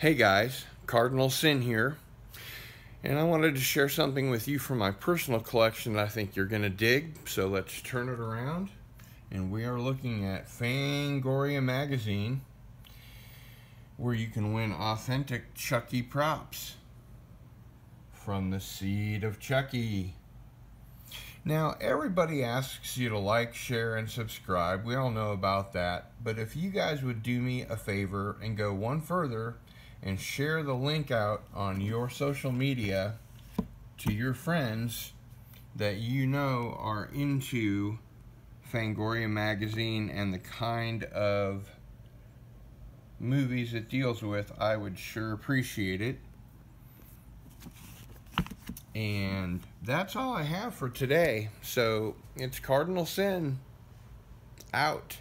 Hey guys, Cardinal Sin here, and I wanted to share something with you from my personal collection that I think you're going to dig. So let's turn it around, and we are looking at Fangoria Magazine, where you can win authentic Chucky props from the seed of Chucky. Now, everybody asks you to like, share, and subscribe. We all know about that. But if you guys would do me a favor and go one further and share the link out on your social media to your friends that you know are into Fangoria magazine and the kind of movies it deals with, I would sure appreciate it. And that's all I have for today. So it's Cardinal Sin out.